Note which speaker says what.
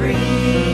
Speaker 1: free.